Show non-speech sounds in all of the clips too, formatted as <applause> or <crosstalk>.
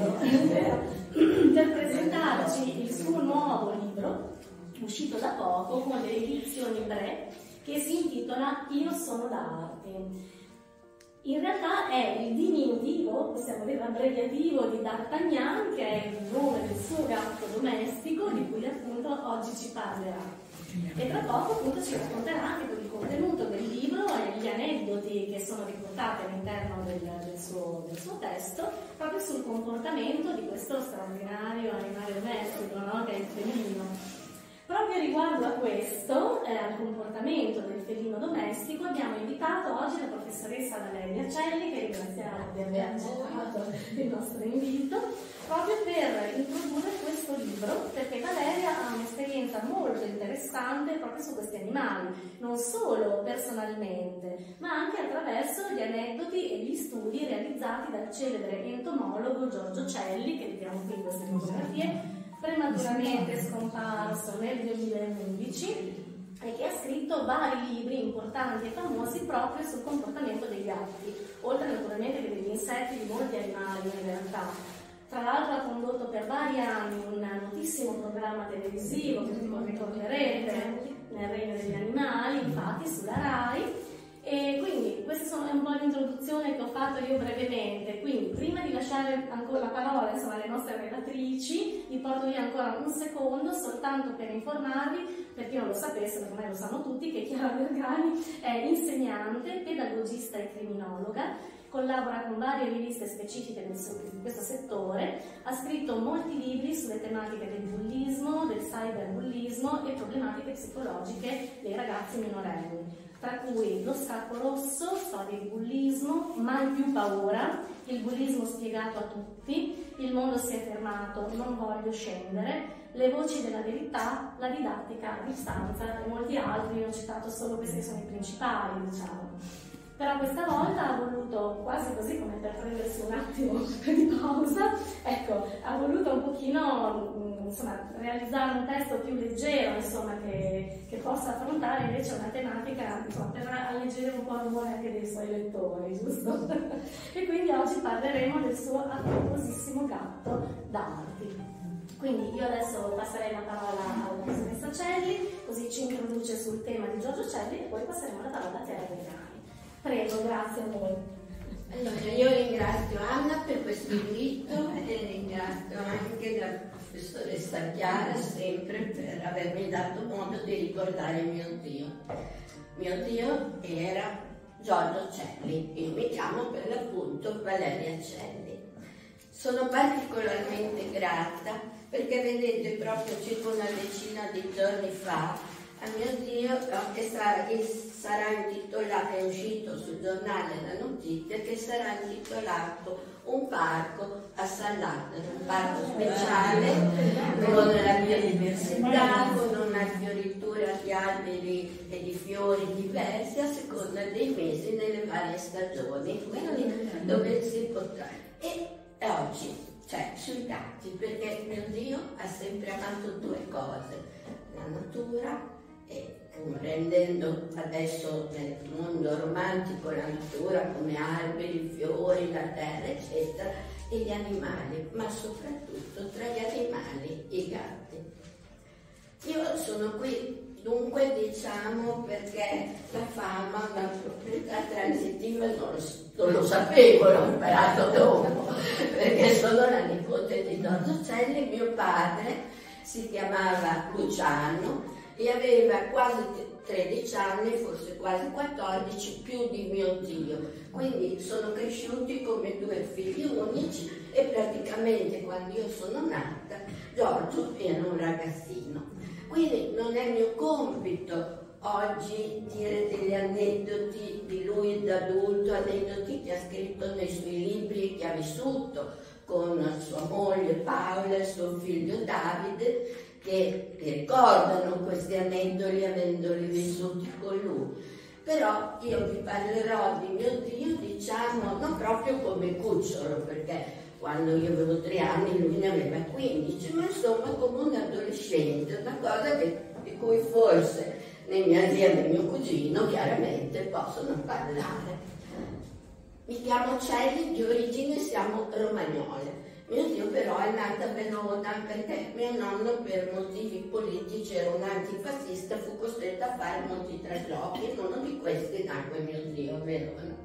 l'angolo, <clears throat> per presentarci il suo nuovo libro, uscito da poco con le edizioni Bre, che si intitola Io sono d'arte. In realtà è il diminutivo, possiamo dire abbreviativo di D'Artagnan, che è il nome del suo gatto domestico, di cui appunto oggi ci parlerà. E tra poco appunto ci racconterà anche il contenuto del libro e gli aneddoti che sono riportati all'interno del, del, suo, del, suo, testo proprio sul comportamento di questo straordinario animale domestico, no? che è il felino. Proprio riguardo a questo, eh, al comportamento del felino domestico, abbiamo invitato oggi la professoressa Valeria Celli, che ringraziamo di aver accettato il nostro invito, proprio per introdurre questo libro, perché Valeria ha un'esperienza molto interessante proprio su questi animali, non solo personalmente, ma anche attraverso gli aneddoti e gli studi realizzati dal celebre entomologo Giorgio Celli, che vediamo qui in queste fotografie, prematuramente scomparso nel 2011 e che ha scritto vari libri importanti e famosi proprio sul comportamento dei gatti, oltre naturalmente che degli insetti di molti animali in realtà. Tra l'altro ha condotto per vari anni un notissimo programma televisivo che ricorderete nel Regno degli Animali, infatti sulla RAI, e quindi questa è un po' l'introduzione che ho fatto io brevemente, quindi prima di lasciare ancora la parola insomma, alle nostre relatrici, vi porto via ancora un secondo soltanto per informarvi, per chi non lo sapesse, ormai lo sanno tutti, che Chiara Vergani è insegnante, pedagogista e criminologa, collabora con varie riviste specifiche di questo settore, ha scritto molti libri sulle tematiche del bullismo, del cyberbullismo e problematiche psicologiche dei ragazzi minorenni tra cui lo scacco rosso, storia di bullismo, mai più paura, il bullismo spiegato a tutti, il mondo si è fermato, non voglio scendere, le voci della verità, la didattica a distanza e molti altri, ho citato solo questi che sono i principali, diciamo. Però questa volta ha voluto, quasi così come per prendersi un attimo <laughs> di pausa, ecco, ha voluto un pochino mm, insomma, realizzare un testo più leggero, insomma, che, che possa affrontare invece una tematica insomma, per alleggerire un po' l'umore anche dei suoi lettori, giusto? <laughs> e quindi oggi parleremo del suo affettuosissimo gatto d'Arti. Quindi io adesso passerei la parola alla professoressa Celli, così ci introduce sul tema di Giorgio Celli e poi passeremo la parola a Terra Vegani. Prego, grazie a voi. Allora, io ringrazio Anna per questo invito e ringrazio anche la professoressa Chiara sempre per avermi dato modo di ricordare mio zio. Mio zio era Giorgio Celli, io mi chiamo per l'appunto Valeria Celli. Sono particolarmente grata perché vedete proprio circa una decina di giorni fa a mio zio che sarà, intitolato, è uscito sul giornale la notizia che sarà intitolato un parco a Salata, un parco speciale con la biodiversità, con una fioritura di alberi e di fiori diversi a seconda dei mesi nelle varie stagioni, quindi dove si potrà. E oggi, cioè sui gatti, perché mio zio ha sempre amato due cose, la natura comprendendo adesso nel mondo romantico la natura come alberi, fiori, la terra, eccetera, e gli animali, ma soprattutto tra gli animali i gatti. Io sono qui dunque diciamo perché la fama, la proprietà transitiva non lo, non lo sapevo, l'ho imparato dopo, perché sono la nipote di Don Celli, mio padre si chiamava Luciano e aveva quasi 13 anni, forse quasi 14, più di mio zio. Quindi sono cresciuti come due figli unici e praticamente quando io sono nata Giorgio era un ragazzino. Quindi non è mio compito oggi dire degli aneddoti di lui da adulto, aneddoti che ha scritto nei suoi libri e che ha vissuto con sua moglie Paola e suo figlio Davide che, ricordano questi aneddoti avendoli vissuti con lui. Però io vi parlerò di mio Dio, diciamo, non proprio come cucciolo, perché quando io avevo tre anni lui ne aveva 15, ma insomma come un adolescente, una cosa che, di cui forse né mia zia né mio cugino chiaramente possono parlare. Mi chiamo Celli, di origine siamo romagnole. Mio zio però è nato a Verona perché mio nonno per motivi politici era un antifascista, fu costretto a fare molti traslochi e uno di questi nacque mio zio a Verona.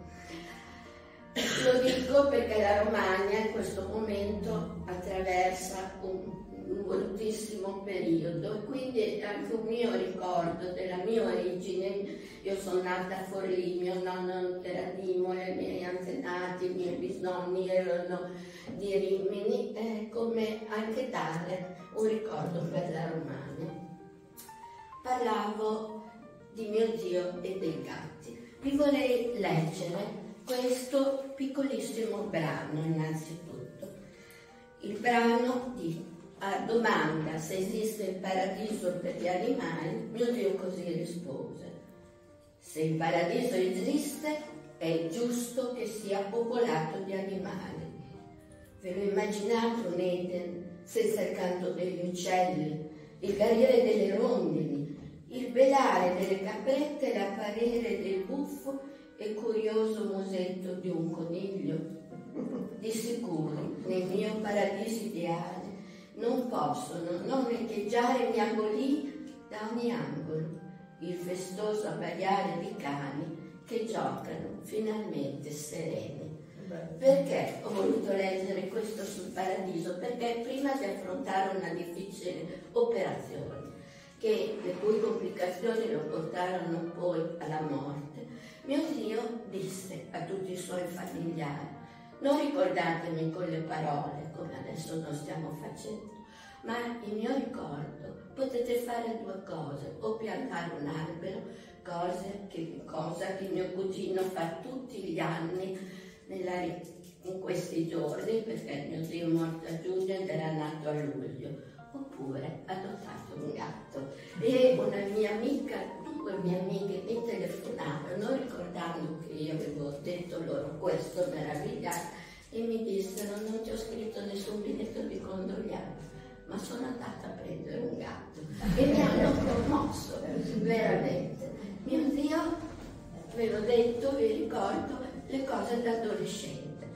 Lo dico perché la Romagna in questo momento attraversa un un bruttissimo periodo quindi anche un mio ricordo della mia origine, io sono nata a Forlì, mio nonno era di Imola, i miei antenati, i miei bisnonni erano di Rimini, è come anche tale un ricordo per la Romagna. Parlavo di mio zio e dei gatti. Vi vorrei leggere questo piccolissimo brano innanzitutto. Il brano di domanda se esiste il paradiso per gli animali, mio Dio così rispose. Se il paradiso esiste, è giusto che sia popolato di animali. Ve lo immaginate un Eden senza il canto degli uccelli, il carriere delle rondini, il belare delle caprette, l'apparire del buffo e curioso musetto di un coniglio? Di sicuro, nel mio paradiso ideale, non possono non echeggiare miagolì da ogni angolo, il festoso abbaiare di cani che giocano finalmente sereni. Perché ho voluto leggere questo sul paradiso? Perché prima di affrontare una difficile operazione, che, le cui complicazioni lo portarono poi alla morte, mio zio disse a tutti i suoi familiari, non ricordatemi con le parole, come adesso noi stiamo facendo, ma il mio ricordo potete fare due cose, o piantare un albero, che, cosa che mio cugino fa tutti gli anni nella, in questi giorni, perché mio zio è morto a giugno ed era nato a luglio, oppure adottato un gatto. E una mia amica, due mie amiche mi telefonavano ricordando che io avevo detto loro questo meravigliato e mi dissero non ti ho scritto nessun biglietto di condoglianza ma sono andata a prendere un gatto e mi hanno commosso, veramente. Mio zio, ve l'ho detto, vi ricordo, le cose da adolescente.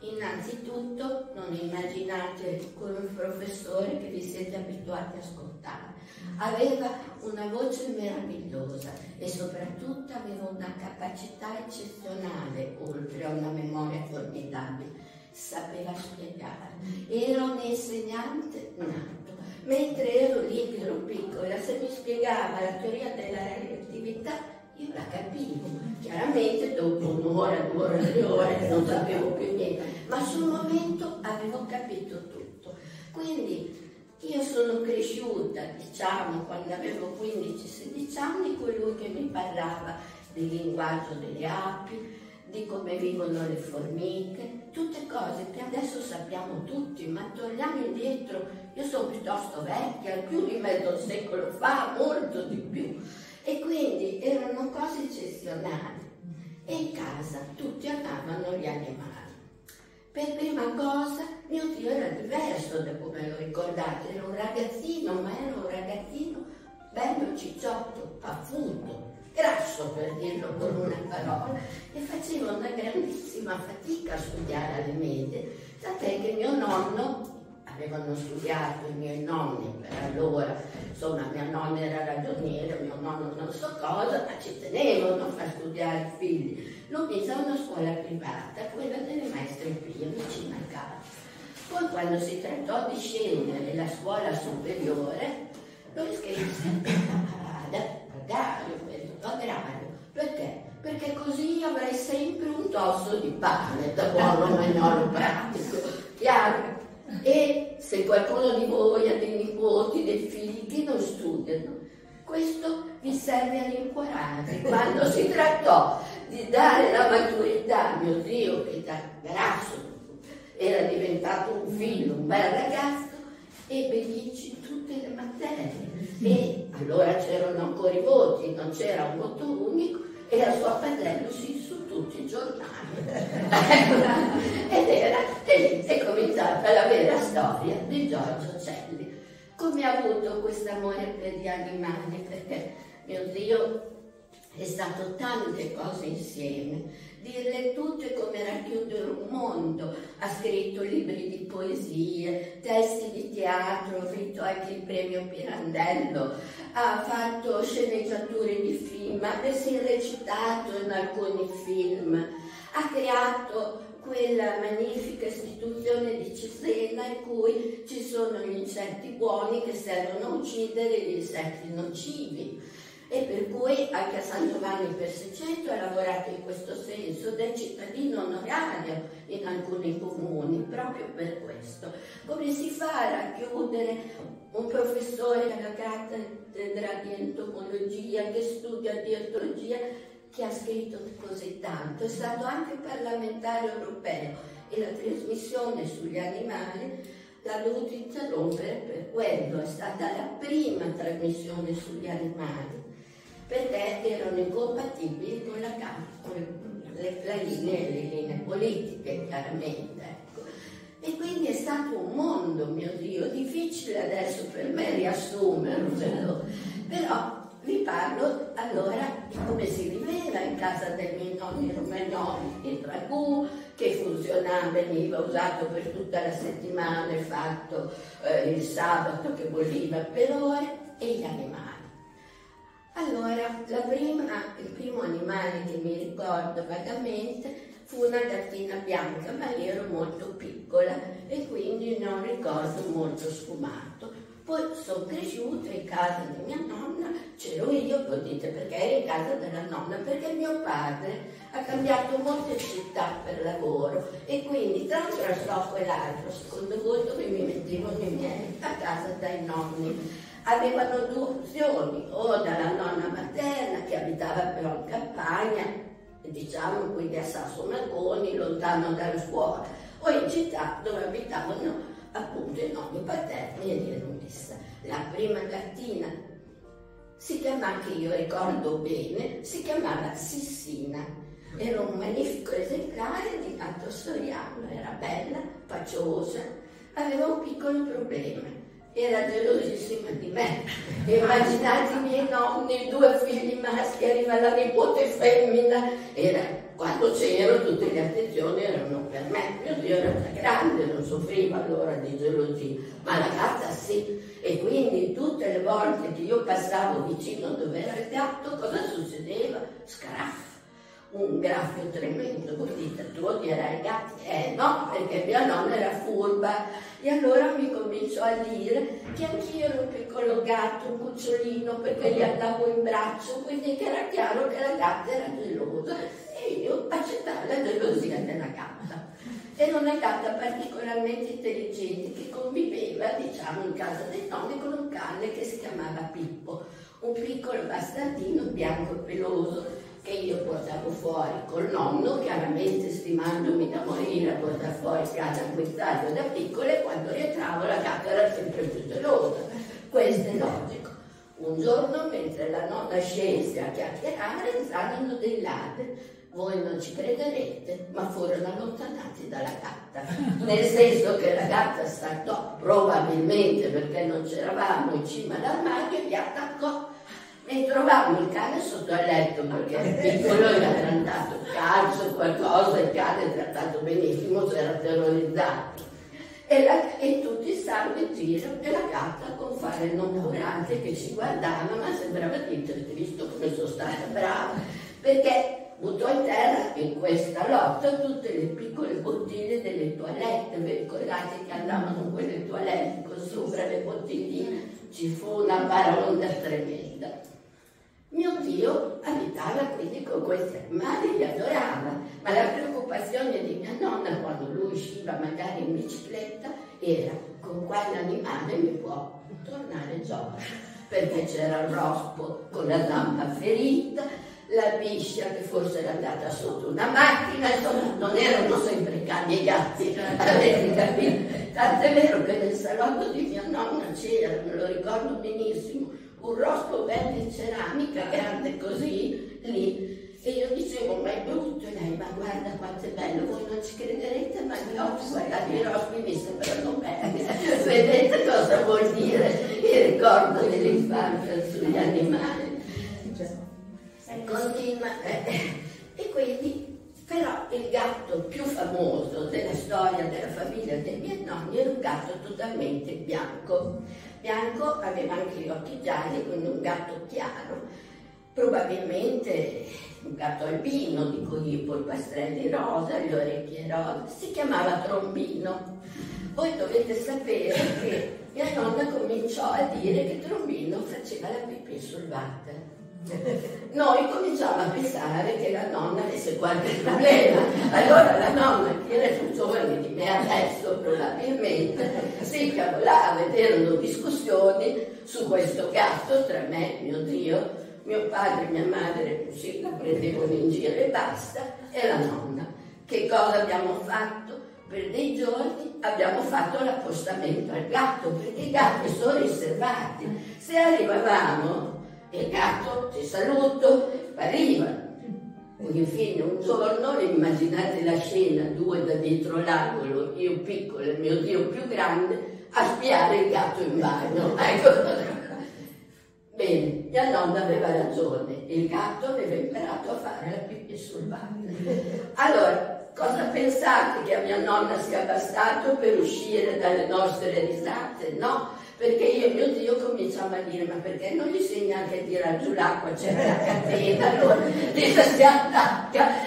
Innanzitutto non immaginate come un professore che vi siete abituati a ascoltare. Aveva una voce meravigliosa e soprattutto aveva una capacità eccezionale, oltre a una memoria formidabile sapeva spiegare. Era un insegnante nato. Mentre ero lì, ero piccola, se mi spiegava la teoria della relatività, io la capivo. Chiaramente dopo un'ora, due ore, tre ore non sapevo più niente, ma sul momento avevo capito tutto. Quindi io sono cresciuta, diciamo, quando avevo 15-16 anni, con lui che mi parlava del linguaggio delle api, di come vivono le formiche, tutte cose che adesso sappiamo tutti, ma torniamo indietro, io sono piuttosto vecchia, più di mezzo secolo fa, molto di più, e quindi erano cose eccezionali. E in casa tutti amavano gli animali. Per prima cosa mio zio era diverso da come lo ricordate, era un ragazzino, ma era un ragazzino bello cicciotto, paffuto, grasso per dirlo con una parola, e facevo una grandissima fatica a studiare alle medie, tant'è che mio nonno, avevano studiato i miei nonni per allora, insomma mia nonna era ragioniere, mio nonno non so cosa, ma ci tenevano a far studiare i figli. Lo mise a una scuola privata, quella delle maestre Pia, vicino a casa. Poi quando si trattò di scegliere la scuola superiore, lo iscrisse ad Agario, agrario. Perché? Perché così avrai sempre un tosso di pane da buon romagnolo pratico, chiaro? E se qualcuno di voi ha dei nipoti, dei figli che non studiano, questo vi serve a rincuorare. <laughs> Quando si trattò di dare la maturità a mio zio, che da grasso era diventato un figlio, un bel ragazzo, ebbe 10 tutte le materie e allora c'erano ancora i voti, non c'era un voto unico e a suo fratello sì su tutti i giornali. <laughs> <laughs> Ed era, e lì è cominciata la vera storia di Giorgio Celli. Come ha avuto questo amore per gli animali? Perché Mio zio è stato tante cose insieme, dirle tutte come racchiudere un mondo. Ha scritto libri di poesie, testi di teatro, ha vinto anche il premio Pirandello, ha fatto sceneggiature di film, ha persino recitato in alcuni film, ha creato quella magnifica istituzione di Cesena in cui ci sono gli insetti buoni che servono a uccidere gli insetti nocivi e per cui anche a San Giovanni per 600 ha lavorato in questo senso del cittadino onorario in alcuni comuni, proprio per questo. Come si fa a racchiudere un professore alla cattedra di entomologia che studia dietologia che ha scritto così tanto, è stato anche parlamentare europeo e la trasmissione sugli animali l'ha dovuto interrompere per quello, è stata la prima trasmissione sugli animali perché erano incompatibili con la, con le, la linea, le linee politiche, chiaramente. Ecco. E quindi è stato un mondo, mio Dio, difficile adesso per me riassumerlo, però vi parlo allora di come si viveva in casa dei miei nonni romagnoli, il ragù che funzionava, veniva usato per tutta la settimana, fatto eh, il sabato che bolliva per ore, e gli animali. Allora, prima, il primo animale che mi ricordo vagamente fu una gattina bianca, ma io ero molto piccola e quindi non ricordo molto sfumato. Poi sono cresciuta in casa di mia nonna, c'ero io, poi dite perché ero in casa della nonna? Perché mio padre ha cambiato molte città per lavoro e quindi tra un trasloco e l'altro, secondo voi dove mi mettevano i miei? A casa dai nonni avevano due opzioni, o dalla nonna materna che abitava però in campagna, diciamo quindi a Sasso Marconi, lontano dalla scuola, o in città dove abitavano appunto i nonni paterni e di messa. La prima gattina. Si chiamava, che io ricordo bene, si chiamava Sissina. Era un magnifico esemplare di gatto soriano, era bella, paciosa, aveva un piccolo problema. Era gelosissima di me. <laughs> Immaginate i miei nonni, due figli maschi, arriva la nipote femmina, era, quando c'ero tutte le attenzioni erano per me, mio Dio era grande, non soffriva allora di gelosia, ma la gatta sì, e quindi tutte le volte che io passavo vicino dove era il gatto, cosa succedeva? Scraff un graffio tremendo, voi dite, tu odierai i gatti? Eh no, perché mia nonna era furba e allora mi cominciò a dire che anch'io ero un piccolo gatto, un cucciolino, perché gli andavo in braccio, quindi era chiaro che la gatta era gelosa e io accettavo la gelosia della gatta. Era una gatta particolarmente intelligente che conviveva, diciamo, in casa dei nonni con un cane che si chiamava Pippo, un piccolo bastardino bianco e peloso che io portavo fuori col nonno, chiaramente stimandomi da morire a portare fuori il cane acquistato da piccolo e quando rientravo la gatta era sempre più gelosa. Questo è logico. Un giorno, mentre la nonna scese a chiacchierare, entrarono dei ladri. Voi non ci crederete, ma furono allontanati dalla gatta. Nel senso che la gatta saltò, probabilmente perché non c'eravamo in cima all'armadio, e li attaccò e trovavamo il cane sotto il letto perché il piccolo gli era andato calcio, qualcosa, il cane è trattato benissimo, si era terrorizzato. E, la, e, tutti stavano in giro e la gatta con fare non curante che ci guardava, ma sembrava di visto come sono stata brava, perché buttò in terra in questa lotta tutte le piccole bottiglie delle toilette, vi ricordate che andavano quelle toilette con sopra le bottiglie, ci fu una baronda tremenda. Mio Dio abitava quindi con questi animali, li adorava, ma la preoccupazione di mia nonna quando lui usciva magari in bicicletta era con quale animale mi può tornare giovane, perché c'era il rospo con la zampa ferita, la biscia che forse era andata sotto una macchina, insomma non erano sempre cani e gatti, <laughs> avete capito? Tant'è vero che nel salotto di mia nonna c'era, me lo ricordo benissimo, un rospo verde in ceramica grande così, lì. E io dicevo, ma è brutto, e lei, ma guarda quanto è bello, voi non ci crederete, ma gli occhi, guardate, i rospi mi sembrano belli. <laughs> Vedete cosa vuol dire il ricordo dell'infanzia sugli animali? Continua. Eh, e quindi, però, il gatto più famoso della storia della famiglia dei miei nonni era un gatto totalmente bianco. Bianco aveva anche gli occhi gialli, quindi un gatto chiaro. Probabilmente un gatto albino, dico io, polpastrelli rosa, le orecchie rosa, si chiamava Trombino. Voi dovete sapere che mia nonna cominciò a dire che Trombino faceva la pipì sul water. Noi cominciamo a pensare che la nonna avesse qualche problema. Allora la nonna, che era più giovane di me adesso probabilmente, si incavolava ed erano discussioni su questo gatto tra me, mio zio, mio padre e mia madre, così la prendevano in giro e basta, e la nonna. Che cosa abbiamo fatto? Per dei giorni abbiamo fatto l'appostamento al gatto, perché i gatti sono riservati. Se arrivavamo il gatto ti saluto, arriva. Infine un giorno, immaginate la scena, due da dietro l'angolo, io piccolo e mio Dio più grande, a spiare il gatto in bagno. <laughs> Ecco. Bene, mia nonna aveva ragione, il gatto aveva imparato a fare la pipì sul bagno. Allora, cosa pensate che a mia nonna sia bastato per uscire dalle nostre risate? No, perché io mio zio cominciamo a dire ma perché non gli insegna anche a tirare giù l'acqua, c'è la catena, <laughs> allora si attacca,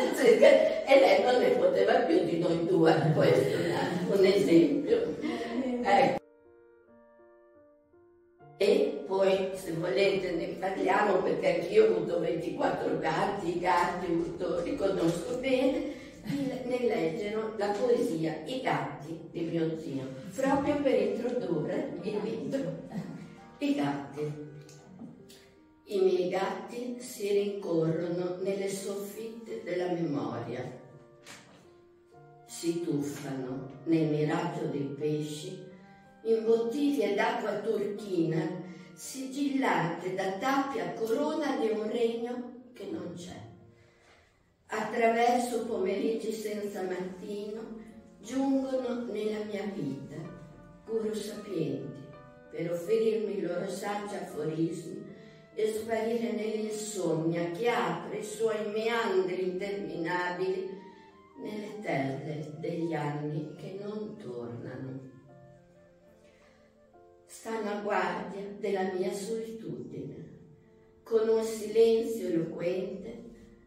e lei non ne poteva più di noi due, questo è un esempio. Ecco. E poi se volete ne parliamo perché anch'io ho avuto 24 gatti, gatti li conosco bene, ne leggono la poesia I gatti di mio zio, proprio per introdurre il libro. I gatti. I miei gatti si rincorrono nelle soffitte della memoria, si tuffano nel miraggio dei pesci in bottiglie d'acqua turchina, sigillate da tappi a corona di un regno che non c'è attraverso pomeriggi senza mattino, giungono nella mia vita, puro sapienti, per offrirmi i loro saggi aforismi e sparire nell'insonnia che apre i suoi meandri interminabili nelle terre degli anni che non tornano. Stanno a guardia della mia solitudine, con un silenzio eloquente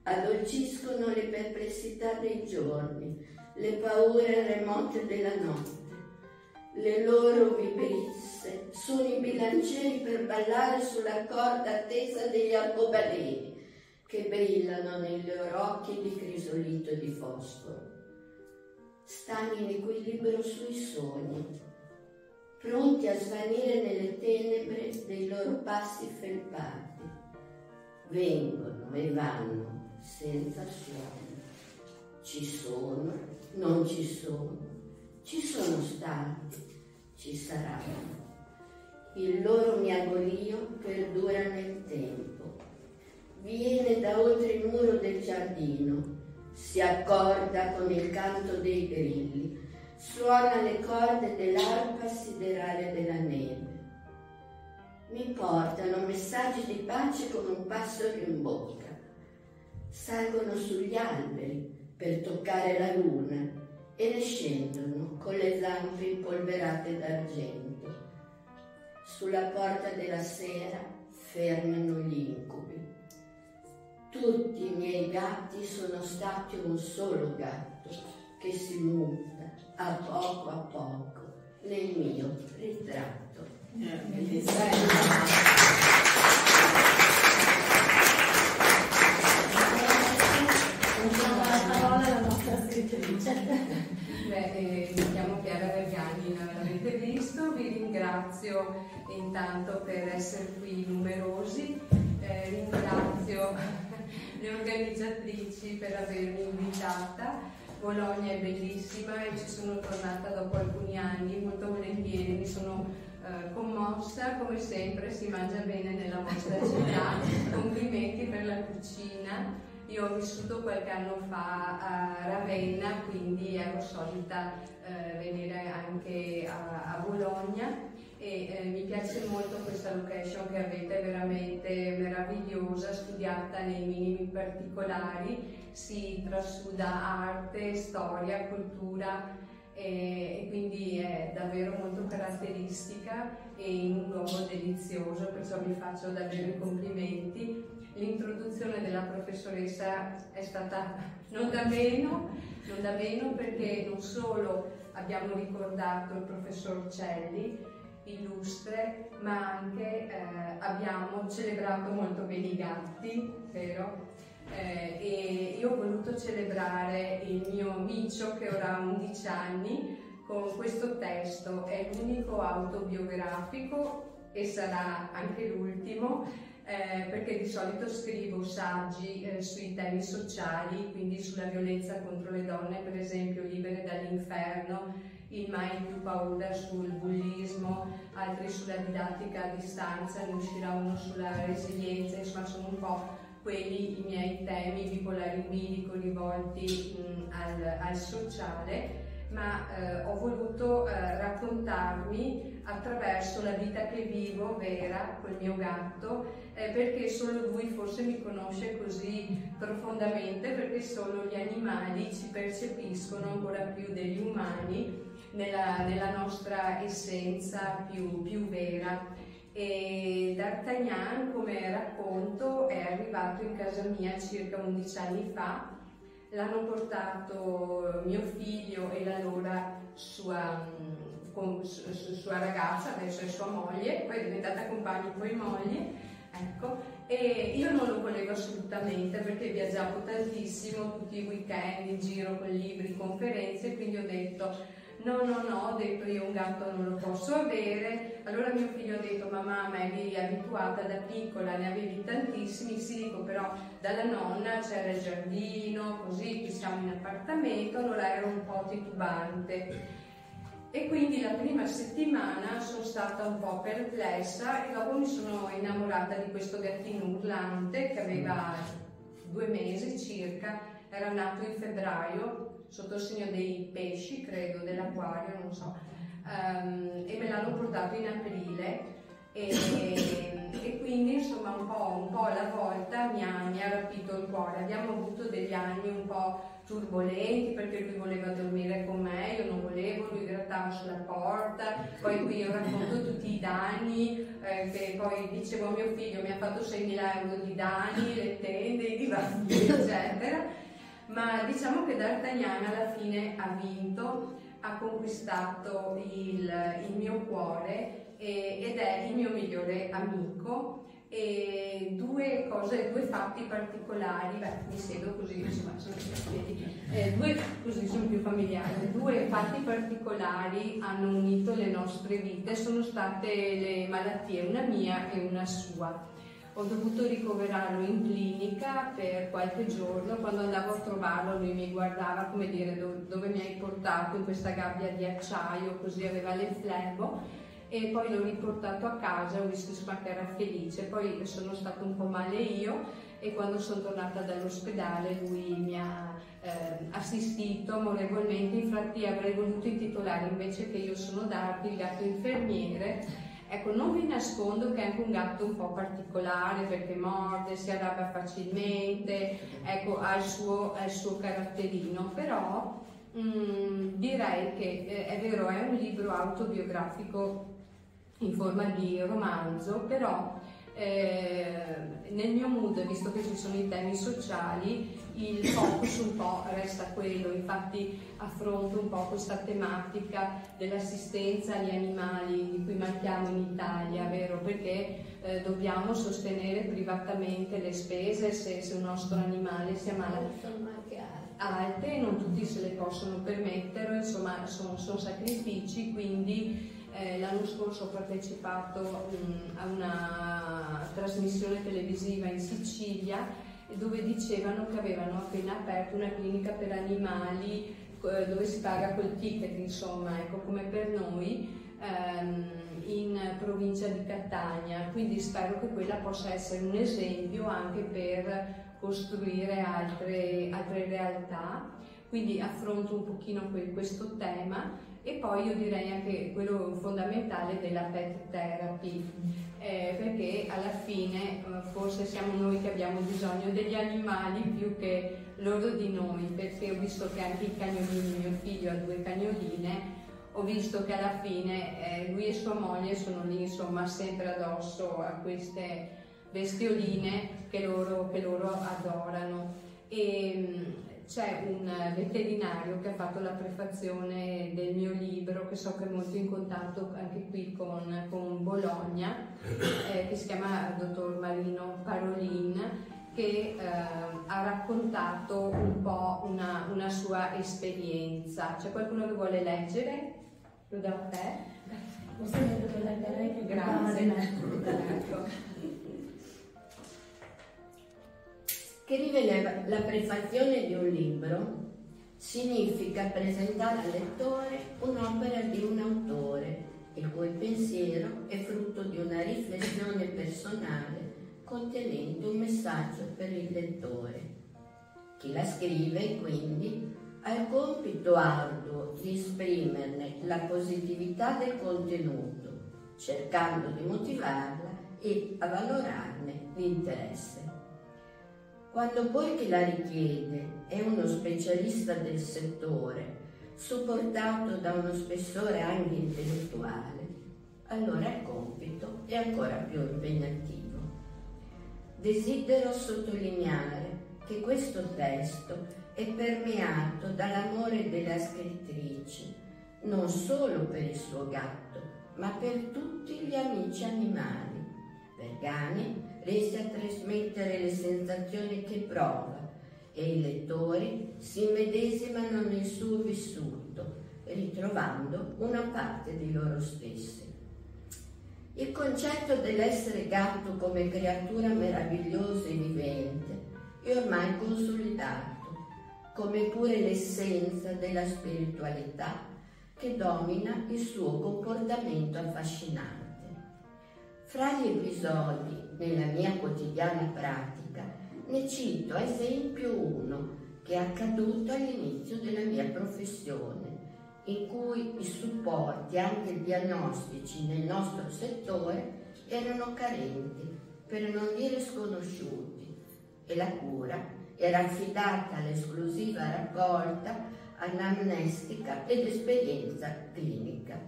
addolciscono le perplessità dei giorni, le paure remote della notte. Le loro vibrisse sono i bilancieri per ballare sulla corda tesa degli arcobaleni che brillano nei loro occhi di crisolito e di fosforo. Stanno in equilibrio sui sogni, pronti a svanire nelle tenebre dei loro passi felpati. Vengono e vanno senza suono. Ci sono, non ci sono, ci sono stati, ci saranno. Il loro miagolio perdura nel tempo. Viene da oltre il muro del giardino, si accorda con il canto dei grilli, suona le corde dell'arpa siderale della neve. Mi portano messaggi di pace come un passero in salgono sugli alberi per toccare la luna e ne scendono con le zampe impolverate d'argento. Sulla porta della sera fermano gli incubi. Tutti i miei gatti sono stati un solo gatto che si muta a poco a poco nel mio ritratto. Yeah, eh, mi chiamo Chiara Vergani, non l'avete visto, vi ringrazio intanto per essere qui numerosi, eh, ringrazio le organizzatrici per avermi invitata. Bologna è bellissima e ci sono tornata dopo alcuni anni molto volentieri, mi sono eh, commossa, come sempre si mangia bene nella vostra città, <laughs> complimenti per la cucina io ho vissuto qualche anno fa a Ravenna, quindi ero solita eh, venire anche a, a, Bologna e eh, mi piace molto questa location che avete, veramente meravigliosa, studiata nei minimi particolari, si trasuda arte, storia, cultura e, e quindi è davvero molto caratteristica e in un luogo delizioso, perciò vi faccio davvero i complimenti. L'introduzione della professoressa è stata non da meno, non da meno perché non solo abbiamo ricordato il professor Celli, illustre, ma anche eh, abbiamo celebrato molto bene i gatti, vero? Eh, e io ho voluto celebrare il mio Micio che ora ha 11 anni con questo testo, è l'unico autobiografico e sarà anche l'ultimo eh, perché di solito scrivo saggi eh, sui temi sociali, quindi sulla violenza contro le donne, per esempio Libere dall'inferno, il mai più paura sul bullismo, altri sulla didattica a distanza, ne uscirà uno sulla resilienza, insomma sono un po' quelli i miei temi bipolari umbilico rivolti mh, al, al, sociale, ma eh, ho voluto eh, raccontarmi attraverso la vita che vivo vera col mio gatto, eh, perché solo lui forse mi conosce così profondamente, perché solo gli animali ci percepiscono ancora più degli umani nella, nella nostra essenza più, più vera e D'Artagnan come racconto è arrivato in casa mia circa 11 anni fa. L'hanno portato mio figlio e l'allora sua, sua ragazza, adesso è sua moglie, poi è diventata compagna poi moglie, ecco, e io non lo volevo assolutamente perché viaggiavo tantissimo, tutti i weekend in giro con libri, conferenze, quindi ho detto No, no, no, ho detto io un gatto non lo posso avere. Allora mio figlio ha detto, mamma, ma eri abituata da piccola, ne avevi tantissimi, sì, dico però dalla nonna c'era il giardino, così, qui siamo in appartamento, allora ero un po' titubante. E quindi la prima settimana sono stata un po' perplessa e dopo mi sono innamorata di questo gattino urlante che aveva due mesi circa, era nato in febbraio sotto il segno dei pesci, credo, dell'acquario, non so, um, e me l'hanno portato in aprile e, e quindi insomma un po', un po', alla volta mi ha, mi ha, rapito il cuore. Abbiamo avuto degli anni un po' turbolenti perché lui voleva dormire con me, io non volevo, lui grattava sulla porta, poi qui io racconto tutti i danni, eh, che poi dicevo a mio figlio mi ha fatto 6.000 euro di danni, le tende, i divani, eccetera ma diciamo che D'Artagnan alla fine ha vinto, ha conquistato il, il mio cuore e, ed è il mio migliore amico. E due cose, due fatti particolari, beh mi siedo così, insomma sono più eh, due, così sono più familiari, due fatti particolari hanno unito le nostre vite, sono state le malattie, una mia e una sua ho dovuto ricoverarlo in clinica per qualche giorno, quando andavo a trovarlo lui mi guardava come dire dove, dove mi hai portato in questa gabbia di acciaio, così aveva l'enflembo e poi l'ho riportato a casa, ho visto che era felice, poi sono stata un po' male io e quando sono tornata dall'ospedale lui mi ha eh, assistito amorevolmente, infatti avrei voluto intitolare invece che io sono Dardi, il gatto infermiere Ecco, non vi nascondo che è anche un gatto un po' particolare perché morde, si arrabbia facilmente, ecco, ha il suo, ha il suo caratterino, però mh, mm, direi che eh, è vero, è un libro autobiografico in forma di romanzo, però eh, nel mio mood, visto che ci sono i temi sociali, il focus un po' resta quello, infatti affronto un po' questa tematica dell'assistenza agli animali di cui manchiamo in Italia, vero? Perché eh, dobbiamo sostenere privatamente le spese se, se un nostro animale si ammala alte, non tutti se le possono permettere, insomma sono, sono sacrifici, quindi eh, l'anno scorso ho partecipato mh, a una trasmissione televisiva in Sicilia dove dicevano che avevano appena aperto una clinica per animali eh, dove si paga col ticket, insomma, ecco, come per noi, ehm, in provincia di Catania. Quindi spero che quella possa essere un esempio anche per costruire altre, altre realtà. quindi affronto un pochino questo tema e poi io direi anche quello fondamentale della pet therapy, eh, perché alla fine eh, forse siamo noi che abbiamo bisogno degli animali più che loro di noi, perché ho visto che anche i cagnolini, mio figlio ha due cagnoline, ho visto che alla fine eh, lui e sua moglie sono lì insomma sempre addosso a queste bestioline che loro, che loro adorano. E, c'è un veterinario che ha fatto la prefazione del mio libro, che so che è molto in contatto anche qui con, con Bologna, <coughs> eh, che si chiama dottor Marino Parolin, che eh, ha raccontato un po' una, una, sua esperienza. C'è qualcuno che vuole leggere? Lo do a te. Leggere? Grazie. Scrivere la prefazione di un libro significa presentare al lettore un'opera di un autore, il cui pensiero è frutto di una riflessione personale contenente un messaggio per il lettore. Chi la scrive, quindi, ha il compito arduo di esprimerne la positività del contenuto, cercando di motivarla e avvalorarne l'interesse. Quando poi chi la richiede è uno specialista del settore, supportato da uno spessore anche intellettuale, allora il compito è ancora più impegnativo. Desidero sottolineare che questo testo è permeato dall'amore della scrittrice, non solo per il suo gatto, ma per tutti gli amici animali, vegani, riesce a trasmettere le sensazioni che prova e i lettori si immedesimano nel suo vissuto, ritrovando una parte di loro stessi. Il concetto dell'essere gatto come creatura meravigliosa e vivente è ormai consolidato, come pure l'essenza della spiritualità che domina il suo comportamento affascinante. Fra gli episodi nella mia quotidiana pratica. Ne cito a esempio uno che è accaduto all'inizio della mia professione, in cui i supporti, anche diagnostici nel nostro settore, erano carenti, per non dire sconosciuti, e la cura era affidata all'esclusiva raccolta anamnestica ed esperienza clinica.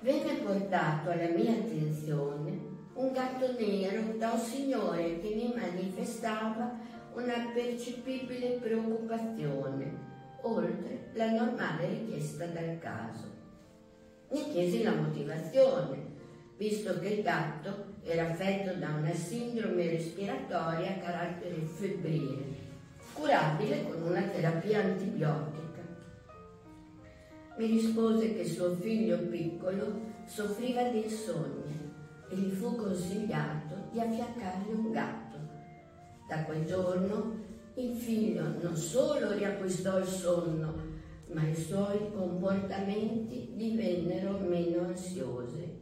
Venne portato alla mia attenzione un gatto nero da un signore che mi manifestava una percepibile preoccupazione, oltre la normale richiesta dal caso. Ne chiesi la motivazione, visto che il gatto era affetto da una sindrome respiratoria a carattere febbrile, curabile con una terapia antibiotica mi rispose che suo figlio piccolo soffriva di insonnia e gli fu consigliato di affiancargli un gatto. Da quel giorno il figlio non solo riacquistò il sonno, ma i suoi comportamenti divennero meno ansiosi.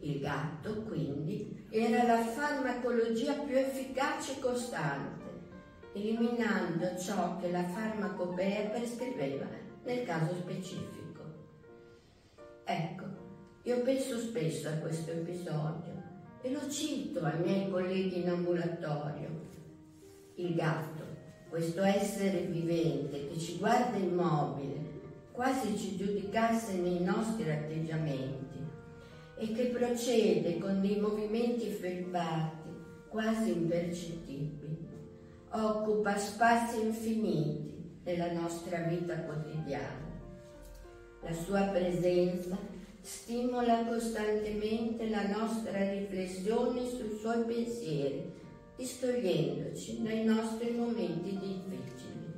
Il gatto, quindi, era la farmacologia più efficace e costante, eliminando ciò che la farmacopea prescriveva nel caso specifico. Ecco, io penso spesso a questo episodio e lo cito ai miei colleghi in ambulatorio. Il gatto, questo essere vivente che ci guarda immobile, quasi ci giudicasse nei nostri atteggiamenti e che procede con dei movimenti felpati, quasi impercettibili, occupa spazi infiniti nella nostra vita quotidiana. La sua presenza stimola costantemente la nostra riflessione sui suoi pensieri, distogliendoci dai nostri momenti difficili.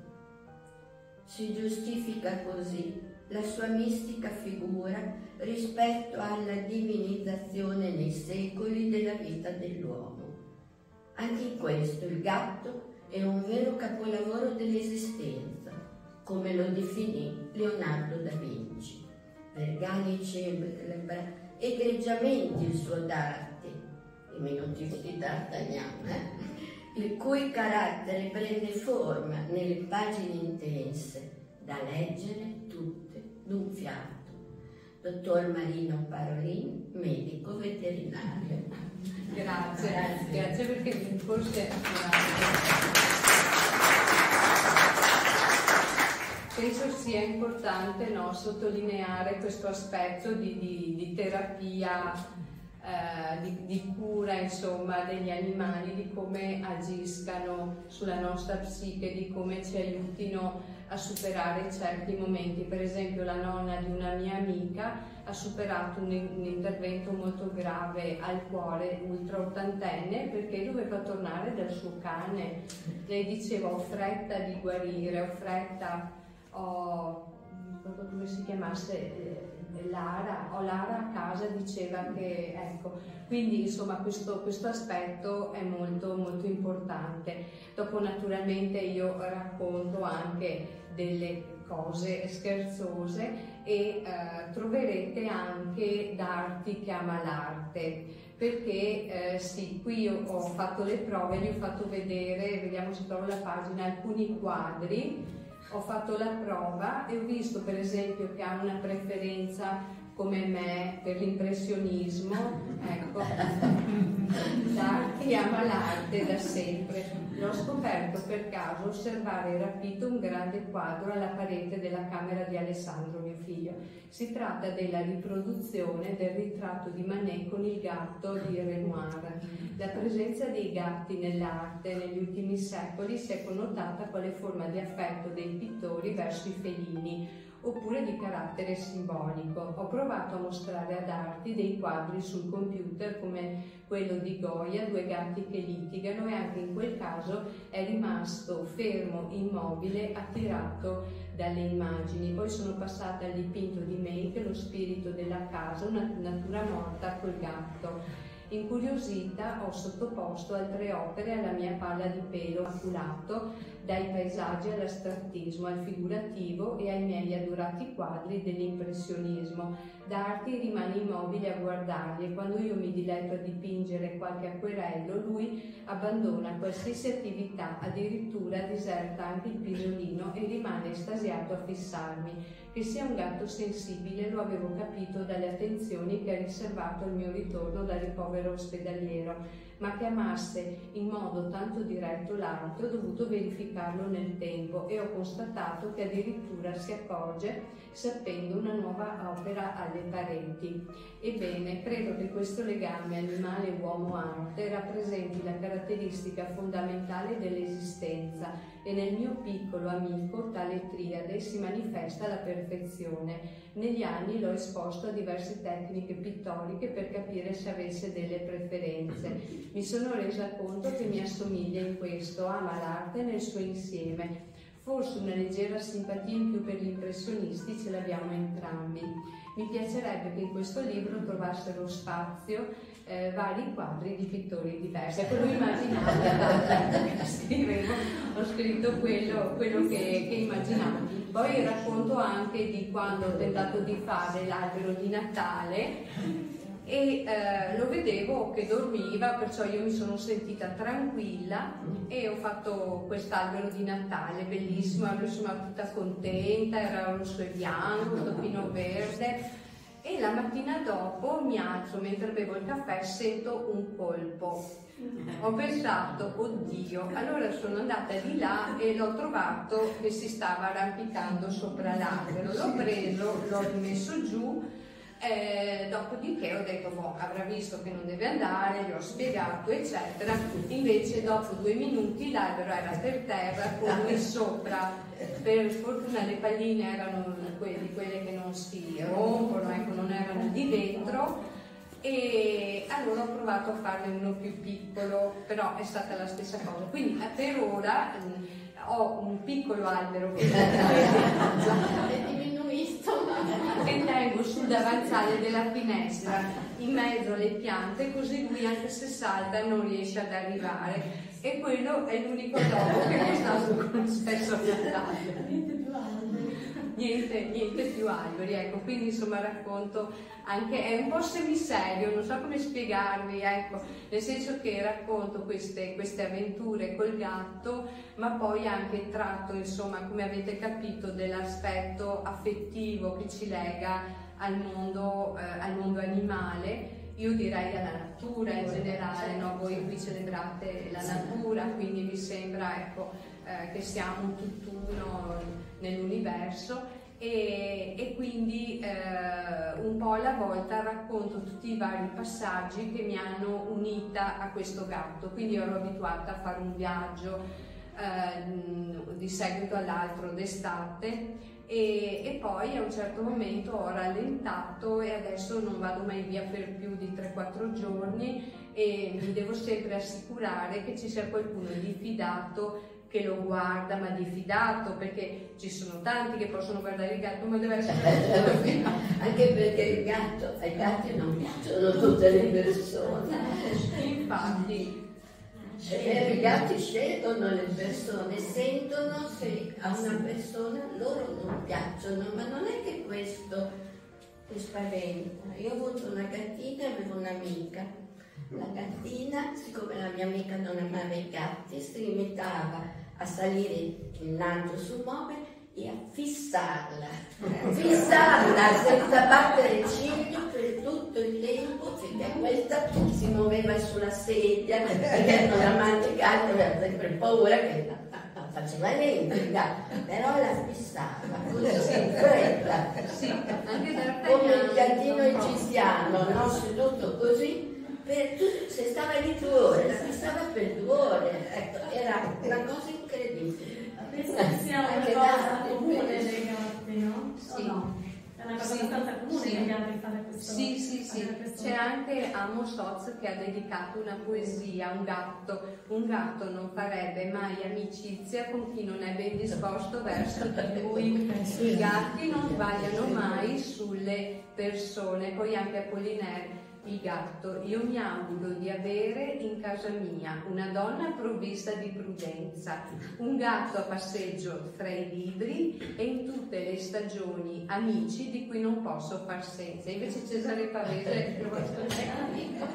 Si giustifica così la sua mistica figura rispetto alla divinizzazione nei secoli della vita dell'uomo. Anche in questo il gatto è un vero capolavoro dell'esistenza come lo definì Leonardo da Vinci. Vergani celebra egregiamente il suo d'arte, i minuti di D'Artagnan, eh? il cui carattere prende forma nelle pagine intense, da leggere tutte d'un fiato. Dottor Marino Parolin, medico veterinario. Grazie, grazie, grazie perché forse penso sia importante no, sottolineare questo aspetto di, di, di terapia eh, di, di, cura insomma, degli animali, di come agiscano sulla nostra psiche, di come ci aiutino a superare certi momenti. Per esempio la nonna di una mia amica ha superato un, un intervento molto grave al cuore ultra ottantenne perché doveva tornare dal suo cane. Lei diceva ho fretta di guarire, ho fretta, ho come si chiamasse eh, Lara, o Lara a casa diceva che, ecco, quindi insomma questo, questo aspetto è molto, molto importante. Dopo naturalmente io racconto anche delle cose scherzose e eh, troverete anche d'arti che ama l'arte perché eh, sì, qui ho fatto le prove, vi ho fatto vedere, vediamo se trovo la pagina, alcuni quadri ho fatto la prova e ho visto per esempio che ha una preferenza come me per l'impressionismo, ecco, <laughs> chi ama l'arte da sempre. L'ho scoperto per caso osservare rapito un grande quadro alla parete della camera di Alessandro, mio figlio. Si tratta della riproduzione del ritratto di Manet con il gatto di Renoir. La presenza dei gatti nell'arte negli ultimi secoli si è connotata quale forma di affetto dei pittori verso i felini, oppure di carattere simbolico. Ho provato a mostrare ad arti dei quadri sul computer come quello di Goya, due gatti che litigano e anche in quel caso è rimasto fermo, immobile, attirato dalle immagini. Poi sono passata al dipinto di Make, lo spirito della casa, una natura morta col gatto. Incuriosita ho sottoposto altre opere alla mia palla di pelo maculato dai paesaggi all'astrattismo, al figurativo e ai miei adorati quadri dell'impressionismo. Darti rimane immobile a guardarli e quando io mi diletto a dipingere qualche acquerello, lui abbandona qualsiasi attività, addirittura diserta anche il pisolino e rimane estasiato a fissarmi. Che sia un gatto sensibile lo avevo capito dalle attenzioni che ha riservato al mio ritorno dal ricovero ospedaliero ma che amasse in modo tanto diretto l'arte, ho dovuto verificarlo nel tempo e ho constatato che addirittura si accorge sapendo una nuova opera alle pareti. Ebbene, credo che questo legame animale-uomo-arte rappresenti la caratteristica fondamentale dell'esistenza e nel mio piccolo amico tale triade si manifesta alla perfezione. Negli anni l'ho esposto a diverse tecniche pittoriche per capire se avesse delle preferenze. Mi sono resa conto che mi assomiglia in questo, ama l'arte nel suo insieme. Forse una leggera simpatia in più per gli impressionisti ce l'abbiamo entrambi. Mi piacerebbe che in questo libro trovassero spazio eh, vari quadri di pittori diversi. Ecco, lui immaginava, <laughs> ho scritto quello, quello che, che immaginavo. Poi racconto anche di quando ho tentato di fare l'albero di Natale e eh, lo vedevo che dormiva, perciò io mi sono sentita tranquilla e ho fatto quest'albero di Natale, bellissimo, ero insomma tutta contenta, era rosso e bianco, topino verde e la mattina dopo mi alzo mentre bevo il caffè sento un colpo. Ho pensato, oddio, allora sono andata di là e l'ho trovato che si stava arrampicando sopra l'albero, l'ho preso, l'ho rimesso giù eh, dopodiché ho detto, boh, avrà visto che non deve andare, gli ho spiegato, eccetera. Invece dopo due minuti l'albero era per terra con lui <laughs> sopra. Per fortuna le palline erano quelle, quelle che non si rompono, ecco, non erano di dentro. E allora ho provato a farne uno più piccolo, però è stata la stessa cosa. Quindi per ora mh, ho un piccolo albero che <laughs> è diminuito che tengo sul davanzale della finestra in mezzo alle piante così lui anche se salta non riesce ad arrivare. E quello è l'unico dopo che mi sta sul consesso Natale niente, niente più alberi, ecco, quindi insomma racconto anche, è un po' semiserio, non so come spiegarvi, ecco, nel senso che racconto queste, queste avventure col gatto, ma poi anche tratto, insomma, come avete capito, dell'aspetto affettivo che ci lega al mondo, eh, al mondo animale io direi alla natura in generale, no? voi qui celebrate la natura, quindi mi sembra ecco, eh, che siamo un tutt'uno nell'universo e, e quindi eh, un po' alla volta racconto tutti i vari passaggi che mi hanno unita a questo gatto, quindi ero abituata a fare un viaggio eh, di seguito all'altro d'estate e, e, poi a un certo momento ho rallentato e adesso non vado mai via per più di 3-4 giorni e mi devo sempre assicurare che ci sia qualcuno di fidato che lo guarda, ma di fidato, perché ci sono tanti che possono guardare il gatto, ma deve essere... <laughs> Anche perché il gatto, ai gatti non piacciono tutte le persone. Infatti, e I gatti scelgono le persone, sentono se a una persona loro non piacciono, ma non è che questo ti spaventa. Io ho avuto una gattina e avevo un'amica. La gattina, siccome la mia amica non amava i gatti, si limitava a salire innanzi sul mobile e a fissarla, <laughs> fissarla senza battere ciglio per tutto il tempo finché questa si muoveva sulla sedia <laughs> perché non la mangiato aveva sempre paura che faceva niente, però la fissava così in fretta, sì, come il gattino egiziano, no? seduto così, per se stava lì due ore, la fissava per due ore, ecco, era una cosa incredibile. Penso che sia una cosa comune dei gatti, no? Sì. No? È una cosa Sì. abbastanza comune Sì. gatti fare questo. Sì, sì, sì. questo- C'è anche Amos Oz che ha dedicato una poesia a un gatto. Un gatto non farebbe mai amicizia con chi non è ben disposto verso di lui. <laughs> I gatti non sbagliano mai sulle persone. Poi anche Apollinaire, il gatto. Io mi auguro di avere in casa mia una donna provvista di prudenza, un gatto a passeggio tra i libri e in tutte le stagioni amici di cui non posso far senza. Invece Cesare Pavese è il vostro amico.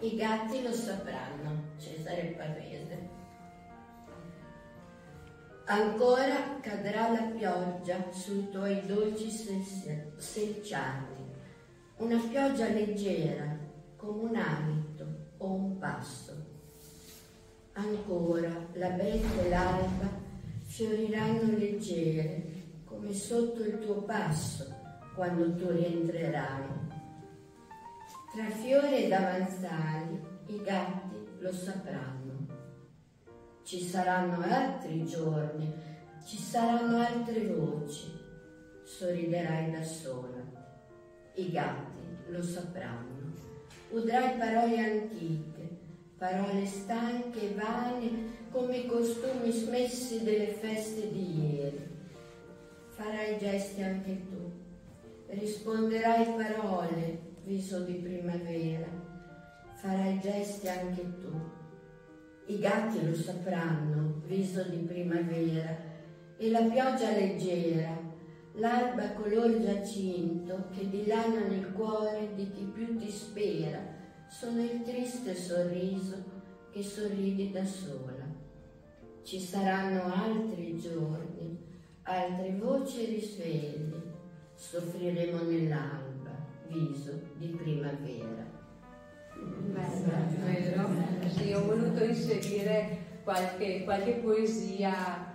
I gatti lo sapranno, Cesare Pavese. Ancora cadrà la pioggia sui tuoi dolci sel- selciati, una pioggia leggera come un alito o un passo. Ancora la bretta e l'alba fioriranno leggere come sotto il tuo passo quando tu rientrerai. Tra fiori e davanzali i gatti lo sapranno. Ci saranno altri giorni, ci saranno altre voci. Sorriderai da sola. I gatti lo sapranno. Udrai parole antiche, parole stanche e vane come i costumi smessi delle feste di ieri. Farai gesti anche tu. Risponderai parole, viso di primavera. Farai gesti anche tu. I gatti lo sapranno, viso di primavera, e la pioggia leggera, l'alba color giacinto che dilana nel cuore di chi più ti spera, sono il triste sorriso che sorridi da sola. Ci saranno altri giorni, altre voci risvegli, soffriremo nell'alba, viso di primavera. Bello, vero? Sì, ho voluto inserire qualche, qualche poesia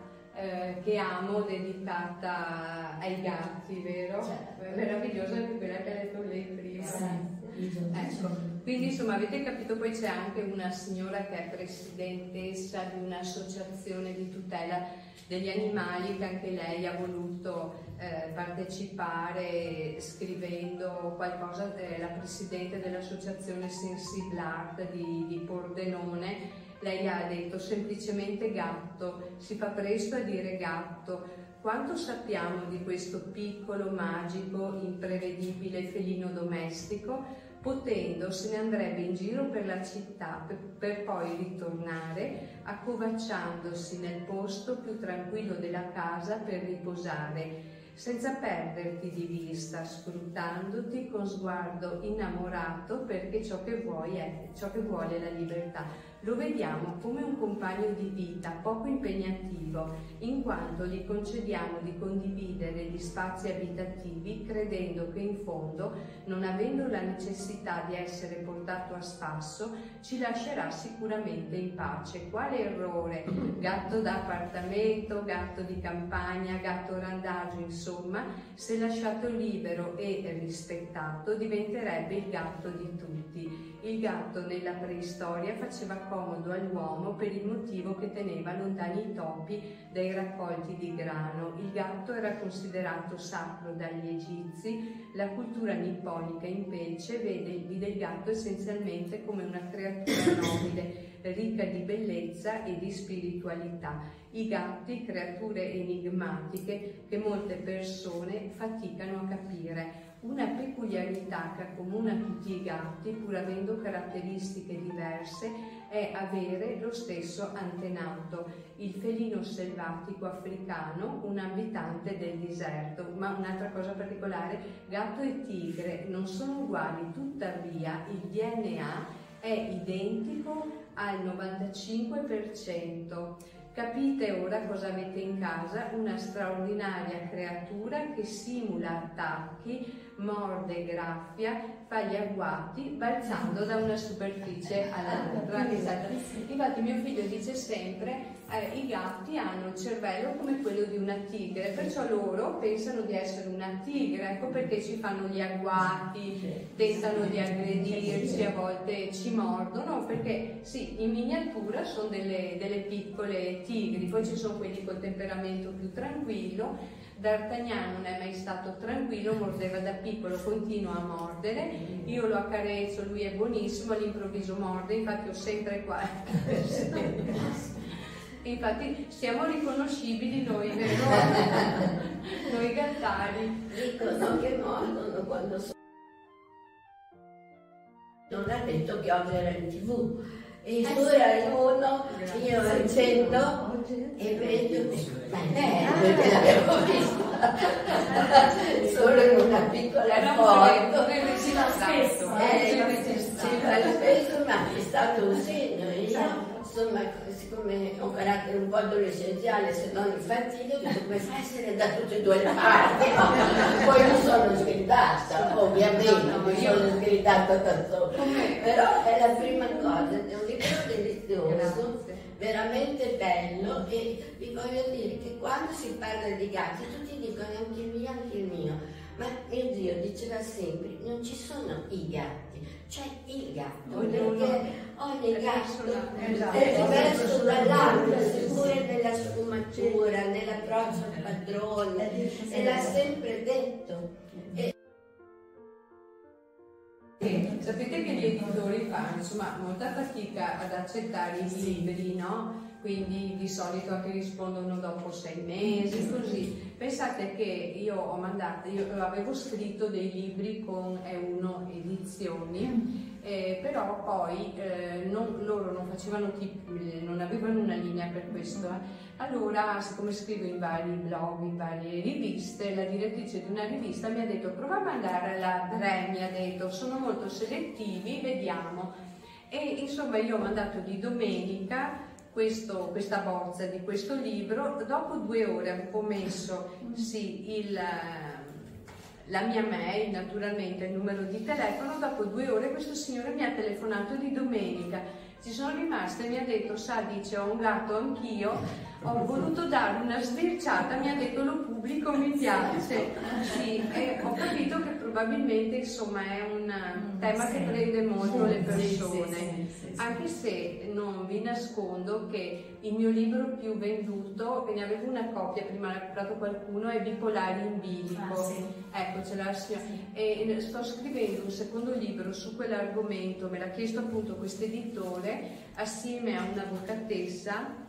eh, che amo dedicata ai gatti, vero? Certo. È meravigliosa anche quella che ha detto lei prima. Ecco. Ecco, quindi insomma avete capito, poi c'è anche una signora che è presidentessa di un'associazione di tutela degli animali che anche lei ha voluto eh, partecipare scrivendo qualcosa, è la presidente dell'associazione Sensible Art di, di Pordenone, lei ha detto semplicemente gatto, si fa presto a dire gatto, quanto sappiamo di questo piccolo, magico, imprevedibile felino domestico? Potendo se ne andrebbe in giro per la città per, poi ritornare accovacciandosi nel posto più tranquillo della casa per riposare senza perderti di vista, sfruttandoti con sguardo innamorato perché ciò che vuoi è ciò che vuole la libertà. Lo vediamo come un compagno di vita poco impegnativo, in quanto gli concediamo di condividere gli spazi abitativi credendo che in fondo, non avendo la necessità di essere portato a spasso, ci lascerà sicuramente in pace. Quale errore? Gatto da appartamento, gatto di campagna, gatto randagio, insomma, se lasciato libero e rispettato diventerebbe il gatto di tutti. Il gatto nella preistoria faceva comodo all'uomo per il motivo che teneva lontani i topi dai raccolti di grano. Il gatto era considerato sacro dagli egizi, la cultura nipponica invece vede, il gatto essenzialmente come una creatura nobile, ricca di bellezza e di spiritualità. I gatti, creature enigmatiche che molte persone faticano a capire. Una peculiarità che accomuna tutti i gatti, pur avendo caratteristiche diverse, è avere lo stesso antenato, il felino selvatico africano, un abitante del deserto. Ma un'altra cosa particolare, gatto e tigre non sono uguali, tuttavia il DNA è identico al 95%. Capite ora cosa avete in casa? Una straordinaria creatura che simula attacchi, morde, graffia, fa gli agguati balzando da una superficie all'altra. Esatto. Infatti mio figlio dice sempre eh, i gatti hanno il cervello come quello di una tigre, perciò loro pensano di essere una tigre, ecco perché ci fanno gli agguati, tentano di aggredirci, a volte ci mordono, perché sì, in miniatura sono delle, delle piccole tigri, poi ci sono quelli col temperamento più tranquillo, D'Artagnan non è mai stato tranquillo, mordeva da piccolo, continua a mordere, io lo accarezzo, lui è buonissimo, all'improvviso morde, infatti ho sempre qua. <laughs> <laughs> infatti siamo riconoscibili noi, <laughs> vero? noi gattari. Dicono che mordono quando sono... Non ha detto che oggi era in tv. E tu hai uno, io accendo e vedo beh, perché l'avevo <laughs> vista solo in una piccola foto. ci va spesso eh, ci va spesso ma è stato un segno io insomma, siccome ho un carattere un po' adolescenziale, se non infantile, detto come fa a essere da tutte e due le parti? <laughs> Poi mi sono sgridata, ovviamente, mi sono sgridata da solo. Però è la prima cosa, è un libro delizioso, veramente bello e vi voglio dire che quando si parla di gatti tutti dicono anche il mio, anche il mio, ma mio Dio diceva sempre, non ci sono i gatti, c'è il gatto, perché ogni gatto esatto. è diverso dall'altro, pure nella sfumatura, nell'approccio al padrone, e l'ha sempre detto. E... Sapete che gli editori fanno insomma molta fatica ad accettare i libri, no? Quindi di solito anche rispondono dopo sei mesi, così. Pensate che io ho mandato, io avevo scritto dei libri con E1 Edizioni, eh, però poi eh, non, loro non facevano tipi, non avevano una linea per questo. Allora, siccome scrivo in vari blog, in varie riviste, la direttrice di una rivista mi ha detto prova a mandare alla Dre, mi ha detto sono molto selettivi, vediamo. E insomma io ho mandato di domenica questo, questa bozza di questo libro, dopo due ore avevo messo sì, il, la mia mail, naturalmente il numero di telefono, dopo due ore questo signore mi ha telefonato di domenica. Ci sono rimasta e mi ha detto, sa, dice, ho un gatto anch'io, ho voluto dare una sbirciata, mi ha detto lo pubblico, mi piace. Sì, e ho capito che probabilmente insomma è un mm, tema che prende molto le persone, anche se non vi nascondo che il mio libro più venduto, ve ne avevo una copia, prima l'ha comprato qualcuno, è Bipolare in bilico. Ah, sì. Ecco, ce l'ha signora. E sto scrivendo un secondo libro su quell'argomento, me l'ha chiesto appunto questo editore, assieme a un'avvocatessa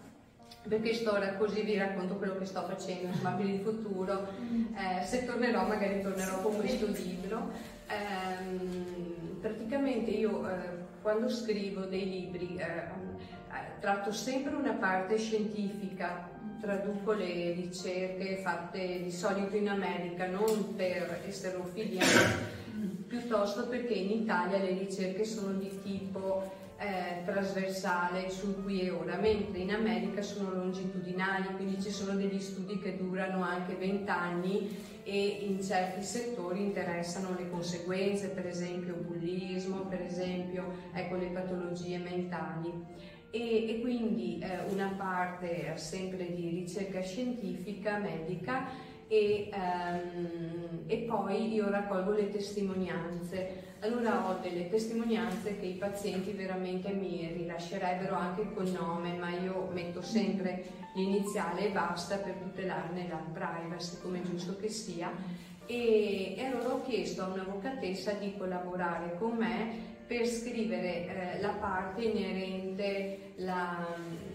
perché sto così vi racconto quello che sto facendo insomma, per il futuro. Eh, se tornerò magari tornerò con questo libro. Eh, praticamente io eh, quando scrivo dei libri eh, eh, tratto sempre una parte scientifica traduco le ricerche fatte di solito in America non per esterofilia piuttosto perché in Italia le ricerche sono di tipo eh, trasversale sul qui e ora, mentre in America sono longitudinali, quindi ci sono degli studi che durano anche 20 anni e in certi settori interessano le conseguenze, per esempio bullismo, per esempio ecco, le patologie mentali. E, e quindi eh, una parte sempre di ricerca scientifica, medica, e, um, e, poi io raccolgo le testimonianze. Allora ho delle testimonianze che i pazienti veramente mi rilascerebbero anche col nome, ma io metto sempre l'iniziale e basta per tutelarne la privacy, come è giusto che sia. E, e allora ho chiesto a un'avvocatessa di collaborare con me per scrivere eh, la parte inerente alla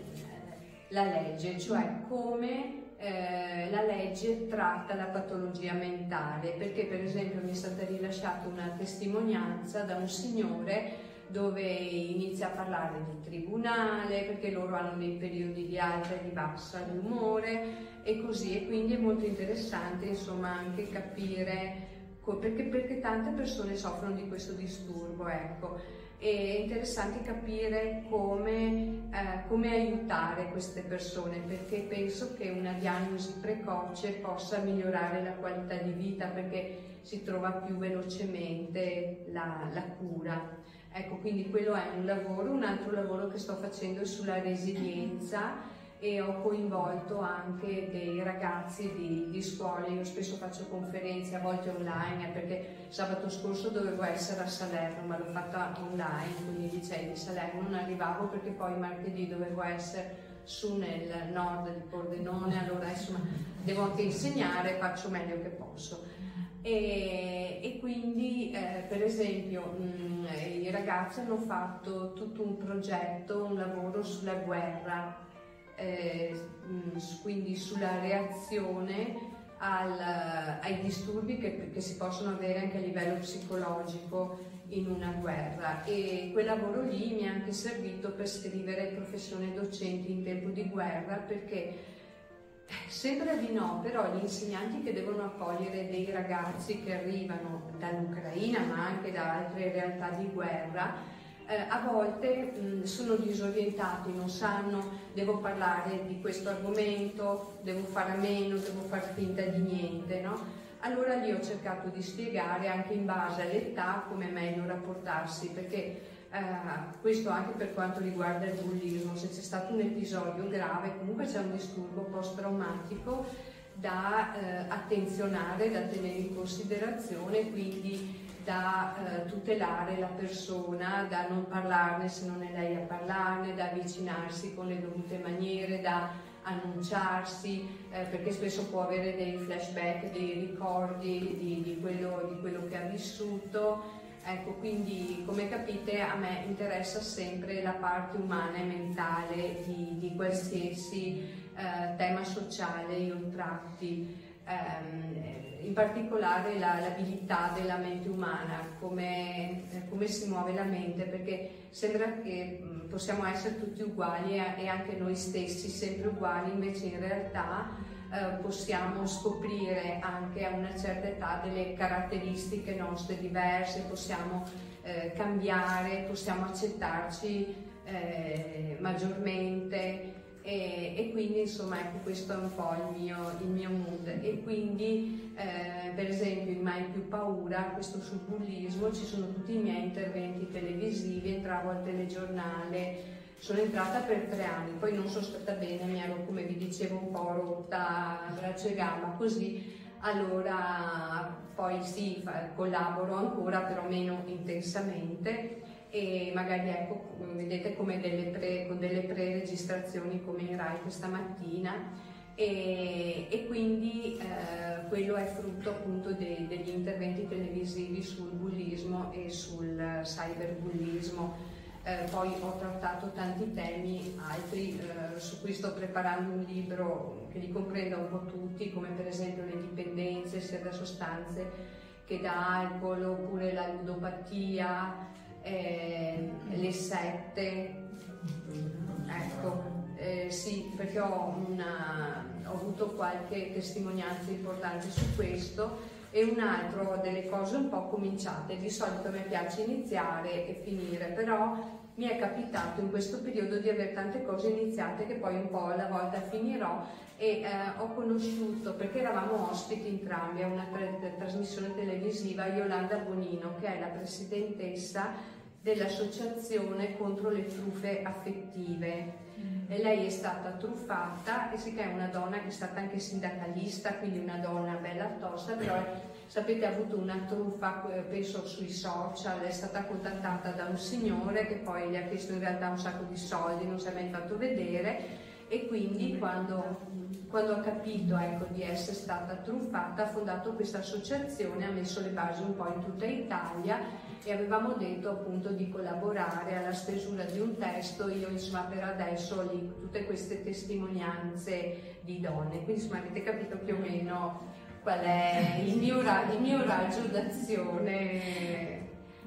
la legge, cioè come eh, la legge tratta la patologia mentale, perché per esempio mi è stata rilasciata una testimonianza da un signore dove inizia a parlare di tribunale, perché loro hanno dei periodi di alta e di bassa l'umore e così, e quindi è molto interessante insomma anche capire, perché, perché tante persone soffrono di questo disturbo, ecco è interessante capire come, eh, come, aiutare queste persone perché penso che una diagnosi precoce possa migliorare la qualità di vita perché si trova più velocemente la, la cura. Ecco, quindi quello è un lavoro, un altro lavoro che sto facendo è sulla resilienza e ho coinvolto anche dei ragazzi di, di scuole, io spesso faccio conferenze a volte online perché sabato scorso dovevo essere a Salerno ma l'ho fatta online, quindi dicevi di Salerno non arrivavo perché poi martedì dovevo essere su nel nord di Pordenone, allora insomma devo anche insegnare, faccio meglio che posso. E, e quindi eh, per esempio mh, i ragazzi hanno fatto tutto un progetto, un lavoro sulla guerra eh, quindi sulla reazione al, ai disturbi che, che, si possono avere anche a livello psicologico in una guerra. E quel lavoro lì mi ha anche servito per scrivere professione docente in tempo di guerra perché Sembra di no, però gli insegnanti che devono accogliere dei ragazzi che arrivano dall'Ucraina ma anche da altre realtà di guerra eh, a volte mh, sono disorientati, non sanno, devo parlare di questo argomento, devo fare a meno, devo far finta di niente, no? Allora lì ho cercato di spiegare anche in base all'età come è meglio rapportarsi, perché eh, questo anche per quanto riguarda il bullismo, se c'è stato un episodio grave, comunque c'è un disturbo post-traumatico da eh, attenzionare, da tenere in considerazione, quindi da eh, tutelare la persona, da non parlarne se non è lei a parlarne, da avvicinarsi con le dovute maniere, da annunciarsi, eh, perché spesso può avere dei flashback, dei ricordi di, di, quello, di quello che ha vissuto. Ecco, quindi come capite a me interessa sempre la parte umana e mentale di, di qualsiasi eh, tema sociale io tratti ehm, in particolare la, l'abilità della mente umana, come, come, si muove la mente, perché sembra che possiamo essere tutti uguali e anche noi stessi sempre uguali, invece in realtà eh, possiamo scoprire anche a una certa età delle caratteristiche nostre diverse, possiamo eh, cambiare, possiamo accettarci eh, maggiormente e, e, quindi insomma ecco questo è un po' il mio, il mio mood. E quindi eh, per esempio in Mai più paura, questo sul bullismo, ci sono tutti i miei interventi televisivi, entravo al telegiornale, sono entrata per tre anni, poi non sono stata bene, mi ero come vi dicevo un po' rotta braccio e gamba così, allora poi sì, collaboro ancora però meno intensamente e magari ecco, vedete come delle pre, con delle pre-registrazioni come in Rai questa mattina e, e quindi eh, quello è frutto appunto de, degli interventi televisivi sul bullismo e sul cyberbullismo. eh, poi ho trattato tanti temi, altri eh, su cui sto preparando un libro che li comprenda un po' tutti, come per esempio le dipendenze sia da sostanze che da alcol, oppure la ludopatia, eh, le sette. Ecco, eh, sì, perché ho, una, ho avuto qualche testimonianza importante su questo e un altro delle cose un po' cominciate. Di solito a me piace iniziare e finire, però mi è capitato in questo periodo di avere tante cose iniziate che poi un po' alla volta finirò e eh, ho conosciuto, perché eravamo ospiti entrambi a una tra trasmissione televisiva, Yolanda Bonino, che è la presidentessa dell'associazione contro le truffe affettive. Mm. E lei è stata truffata e sì che è una donna che è stata anche sindacalista, quindi una donna bella tosta, però sapete ha avuto una truffa eh, penso sui social, è stata contattata da un signore che poi gli ha chiesto in realtà un sacco di soldi, non si è mai fatto vedere e quindi quando, quando ha capito ecco, di essere stata truffata ha fondato questa associazione, ha messo le basi un po' in tutta Italia e avevamo detto appunto di collaborare alla stesura di un testo, io insomma per adesso ho lì tutte queste testimonianze di donne, quindi insomma avete capito più o meno qual è il mio, il mio raggio d'azione.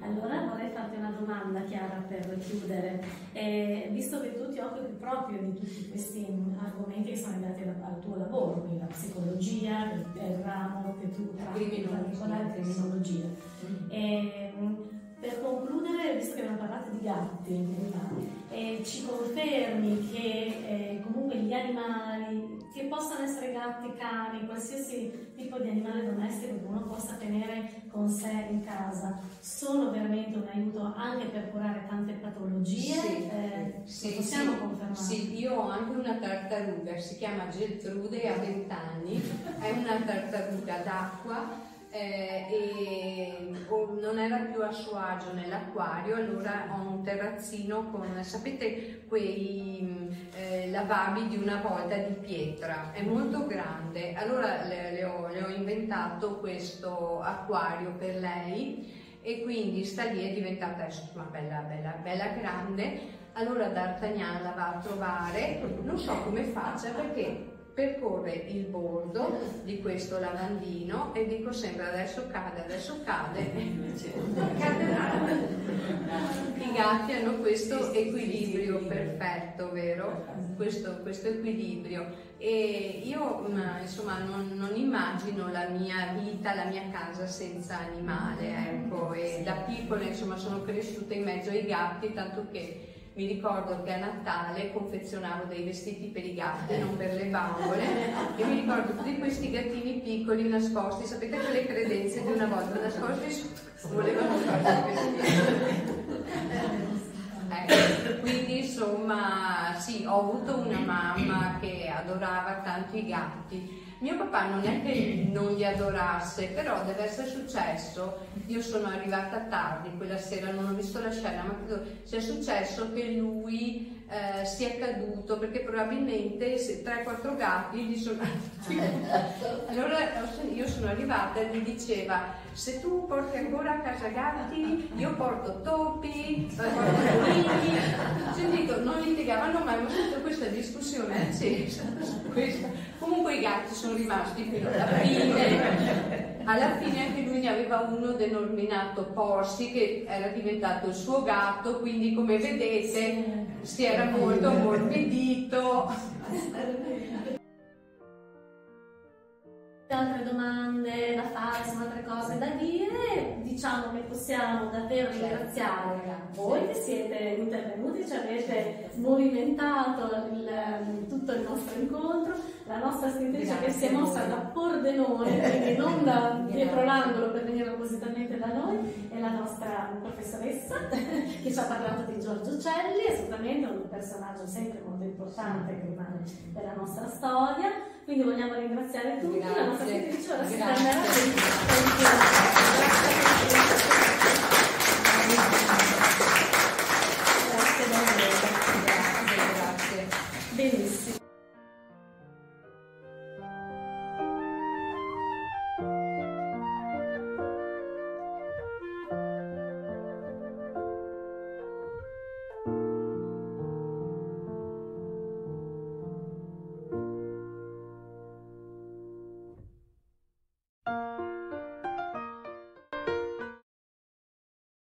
Allora vorrei farti una domanda Chiara per chiudere, eh, visto che tu ti occupi proprio di tutti questi argomenti che sono legati al tuo lavoro, quindi la psicologia, il, ramo che tu tratti, la criminologia. Mm. Eh, per concludere, visto che abbiamo parlato di gatti, eh, ci confermi che eh, comunque gli animali, che possano essere gatti, cani, qualsiasi tipo di animale domestico che uno possa tenere con sé in casa, sono veramente un aiuto anche per curare tante patologie? Sì, eh, sì, possiamo sì, confermare? Sì, io ho anche una tartaruga, si chiama Geltrude, ha 20 anni, è una tartaruga d'acqua eh, e non era più a suo agio nell'acquario, allora ho un terrazzino con, sapete, quei eh, lavabili di una volta di pietra, è molto grande, allora le, le, ho, le ho inventato questo acquario per lei e quindi sta lì è diventata insomma bella, bella, bella grande, allora D'Artagnan la va a trovare, non so come faccia perché percorre il bordo di questo lavandino e dico sempre adesso cade, adesso cade e invece caderà. I gatti hanno questo equilibrio perfetto, vero? Questo, questo equilibrio. E io insomma non, non, immagino la mia vita, la mia casa senza animale, ecco, e da piccola insomma sono cresciuta in mezzo ai gatti, tanto che mi ricordo che a Natale confezionavo dei vestiti per i gatti, non per le bambole, e mi ricordo tutti questi gattini piccoli nascosti, sapete quelle credenze di una volta nascosti? Volevano fare i vestiti. Ecco, quindi insomma sì, ho avuto una mamma che adorava tanto i gatti mio papà non è che non li adorasse, però deve essere successo, io sono arrivata tardi quella sera, non ho visto la scena, ma credo sia successo che lui eh, sia caduto perché probabilmente se 3-4 gatti gli sono <laughs> allora io sono arrivata e gli diceva se tu porti ancora a casa gatti io porto topi porto conigli sentito non litigavano mai ma tutta questa discussione accesa questa. Comunque i gatti sono rimasti fino alla fine alla fine anche lui ne aveva uno denominato Porsi che era diventato il suo gatto quindi come vedete si era molto ammorbidito. Altre domande da fare, sono altre cose da dire, diciamo che possiamo davvero ringraziare voi che siete intervenuti, ci avete movimentato il, tutto il nostro incontro, la nostra scrittrice che si è mossa da Pordenone, quindi non da <laughs> dietro l'angolo per venire appositamente da noi, è la nostra professoressa <laughs> che ci ha parlato di Giorgio Celli, assolutamente un personaggio sempre molto importante che rimane della nostra storia, quindi vogliamo ringraziare tutti, Grazie. la nostra scrittrice ora si fermerà.